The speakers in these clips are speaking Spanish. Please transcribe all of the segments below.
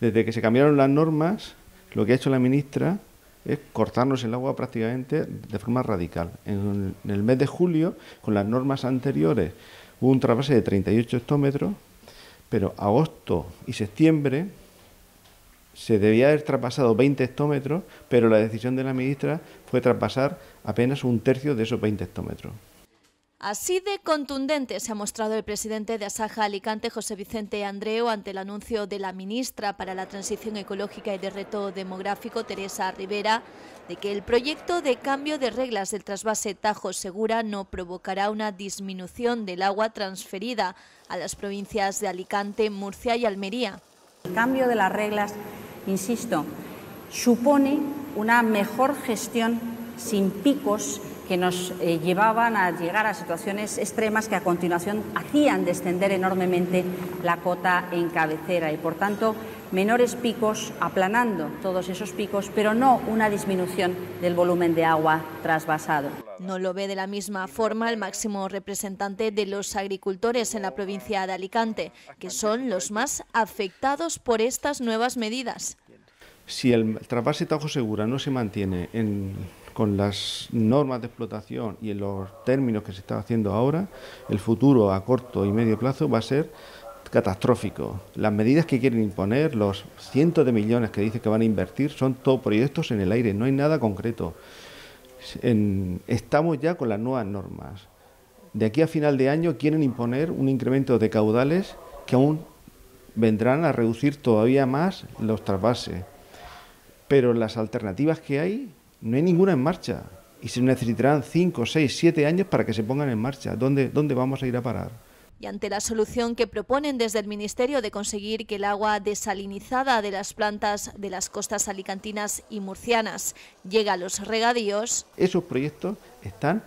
Desde que se cambiaron las normas, lo que ha hecho la ministra es cortarnos el agua prácticamente de forma radical. En, el mes de julio, con las normas anteriores, hubo un trasvase de 38 hectómetros, pero agosto y septiembre se debía haber traspasado 20 hectómetros, pero la decisión de la ministra fue traspasar apenas un tercio de esos 20 hectómetros. Así de contundente se ha mostrado el presidente de Asaja Alicante, José Vicente Andreu, ante el anuncio de la ministra para la Transición Ecológica y de Reto Demográfico, Teresa Rivera, de que el proyecto de cambio de reglas del trasvase Tajo Segura no provocará una disminución del agua transferida a las provincias de Alicante, Murcia y Almería. El cambio de las reglas, insisto, supone una mejor gestión sin picos que nos eh, llevaban a llegar a situaciones extremas que a continuación hacían descender enormemente la cota en cabecera y, por tanto, menores picos, aplanando todos esos picos, pero no una disminución del volumen de agua trasvasado. No lo ve de la misma forma el máximo representante de los agricultores en la provincia de Alicante, que son los más afectados por estas nuevas medidas. Si el trasvase Tajo Segura no se mantiene en con las normas de explotación y en los términos que se está haciendo ahora, el futuro a corto y medio plazo va a ser catastrófico. Las medidas que quieren imponer, los cientos de millones que dicen que van a invertir, son todos proyectos en el aire, no hay nada concreto. estamos ya con las nuevas normas. De aquí a final de año quieren imponer un incremento de caudales que aún vendrán a reducir todavía más los trasvases. Pero las alternativas que hay no hay ninguna en marcha y se necesitarán 5, 6, 7 años para que se pongan en marcha. ¿Dónde, ¿Dónde vamos a ir a parar? Y ante la solución que proponen desde el Ministerio de conseguir que el agua desalinizada de las plantas de las costas alicantinas y murcianas llegue a los regadíos... Esos proyectos están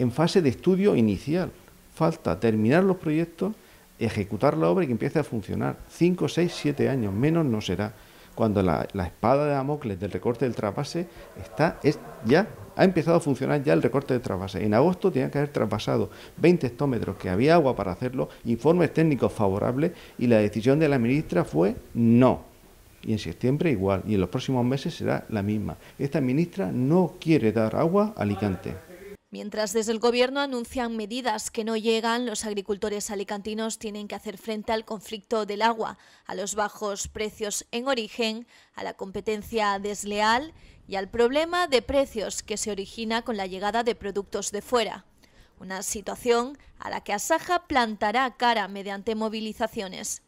en fase de estudio inicial. Falta terminar los proyectos, ejecutar la obra y que empiece a funcionar. 5, 6, 7 años, menos no será cuando la, espada de Damocles del recorte del trasvase está, es, ya ha empezado a funcionar ya el recorte del trasvase. En agosto tenía que haber traspasado 20 hectómetros, que había agua para hacerlo, informes técnicos favorables y la decisión de la ministra fue no. Y en septiembre igual, y en los próximos meses será la misma. Esta ministra no quiere dar agua a Alicante. Mientras desde el Gobierno anuncian medidas que no llegan, los agricultores alicantinos tienen que hacer frente al conflicto del agua, a los bajos precios en origen, a la competencia desleal y al problema de precios que se origina con la llegada de productos de fuera. Una situación a la que Asaja plantará cara mediante movilizaciones.